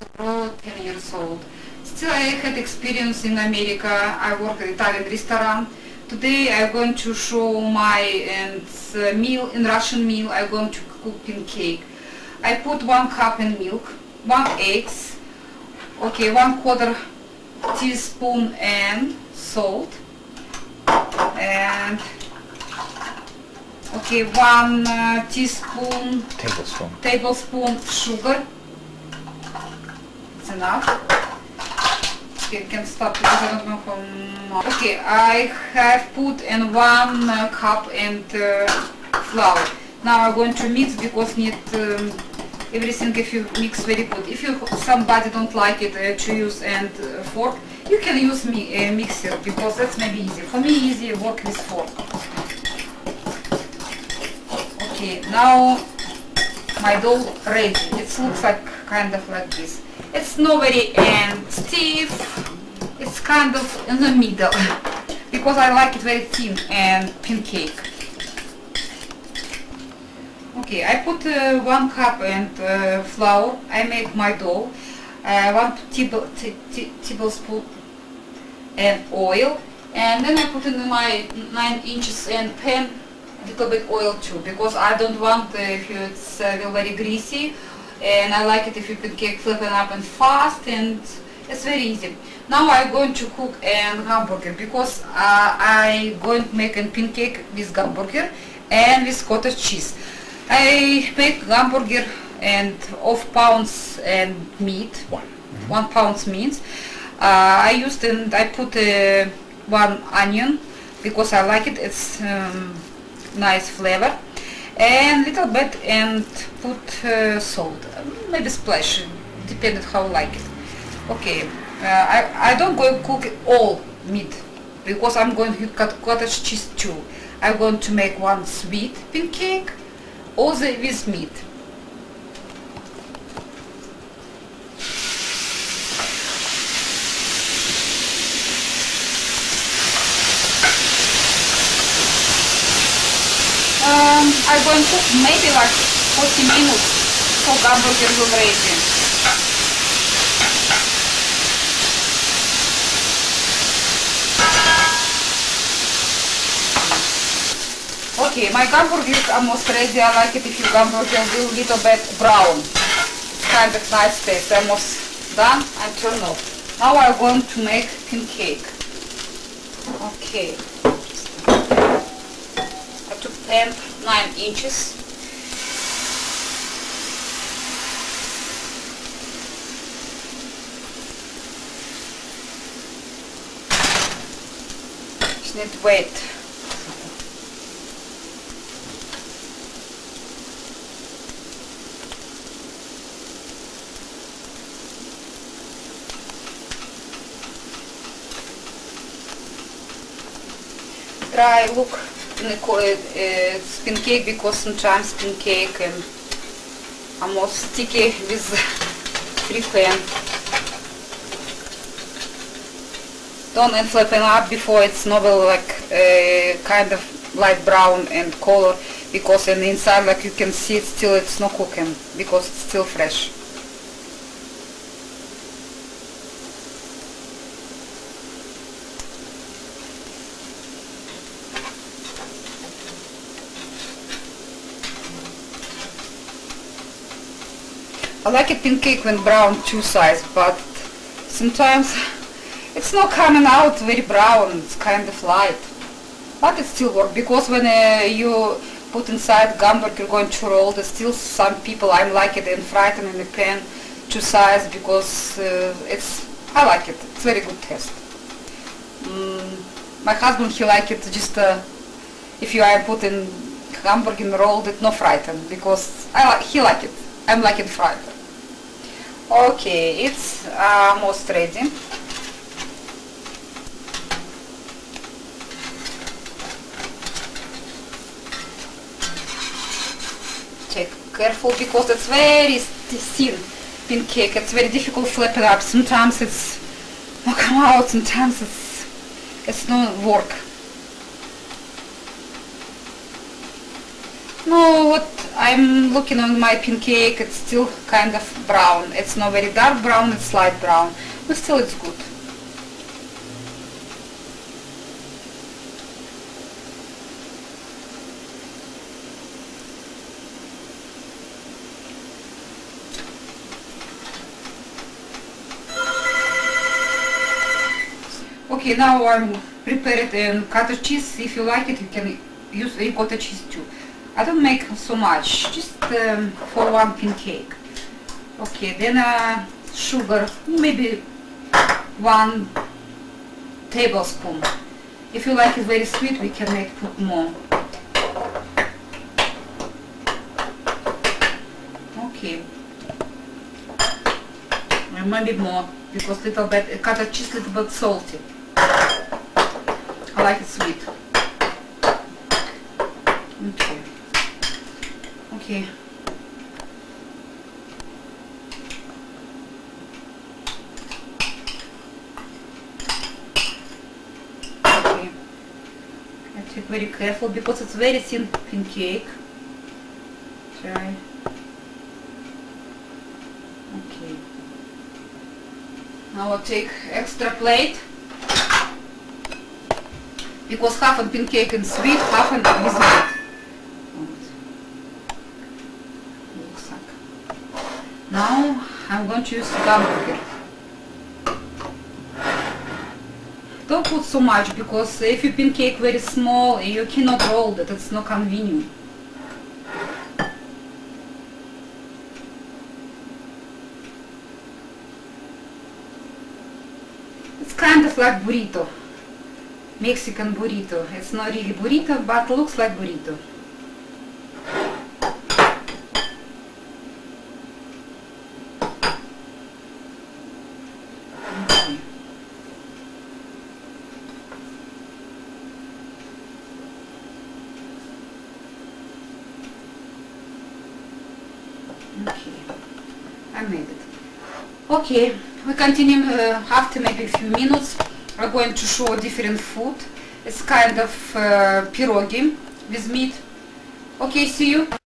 abroad, 10 years old. Still, I had experience in America. I work at Italian restaurant. Today, I'm going to show my and uh, meal in Russian meal. I'm going to cook pancake. I put one cup in milk, one eggs, okay, one quarter teaspoon and salt, and okay, one uh, teaspoon Tablespoon. tablespoon sugar. Enough. Okay, can stop because I don't know how much. Okay, I have put in one cup and uh, flour. Now I'm going to mix because need um, everything if you mix very good. If you somebody don't like it uh, to use and uh, fork, you can use me uh, mixer because that's maybe easy. For me, easy work with fork. Okay, now my dough ready. It looks like kind of like this. It's not very um, stiff. It's kind of in the middle because I like it very thin and pancake. Okay, I put uh, one cup and uh, flour. I make my dough. Uh, one tablespoon and oil, and then I put in my nine inches and pan a little bit oil too because I don't want uh, if it's uh, very greasy and I like it if you pancake flipping up and fast and it's very easy. Now I'm going to cook an hamburger because uh, I going to make a pancake with hamburger and with cottage cheese. I make hamburger and of pounds and meat, One. one pounds meat. Uh, I used and I put uh, one onion because I like it. It's um, nice flavor and little bit and put uh, salt. Maybe splash depending how you like it. Okay uh, I, I don't go cook all meat because I'm going to cut cottage cheese too. I'm going to make one sweet pancake also with meat Um, I'm going to cook maybe like 40 minutes for hamburger will ready. Okay, my hamburger is almost ready. I like it if your hamburger will a little bit brown. Kind of nice taste. Almost done and turn off. Now I'm going to make pancake. Okay. I 9 inches. To wait. Try look in the co- uh, pancake because sometimes pancake and almost sticky with free. Don't end flapping up before it's not like uh, kind of light brown and color because in the inside like you can see still it's not cooking because it's still fresh. I like a pancake when brown two sides, but sometimes it's not coming out very brown. It's kind of light, but it still works because when uh, you put inside hamburger going to roll, there's still some people I'm like it and fry it in the pan two sides because uh, it's I like it. It's very good taste. Mm, my husband he like it just uh, if you are putting hamburger rolled it not fried because I he like it. I'm like it fried. Okay, it's uh, almost ready. Take careful because it's very thin pancake. It's very difficult to flip it up. Sometimes it's not come out. Sometimes it's it's not work. No, what I'm looking on my pancake, it's still kind of brown. It's not very dark brown, it's light brown, but still it's good. Okay, now I'm prepared um, cottage cheese. If you like it, you can use ricotta cheese too. I don't make so much, just um, for one pancake. Okay, then uh, sugar, maybe one tablespoon. If you like it very sweet, we can make more. Okay. Maybe more, because little bit, cottage cheese little bit salty. I like it sweet. Okay. Okay. Okay. I take very careful because it's very thin pancake. Try. Okay. Now I'll take extra plate because half of pancake and sweet, half and with meat. Looks like. Now I'm going to use hamburger. Don't put so much because if you pancake very small, you cannot roll it. It's not convenient. It's kind of like burrito. Mexican burrito. It's not really burrito, but looks like burrito. Okay. Okay, I made it. Okay, we continue uh, after maybe a few minutes. We're going to show different food. It's kind of uh, pierogi with meat. Okay, see you.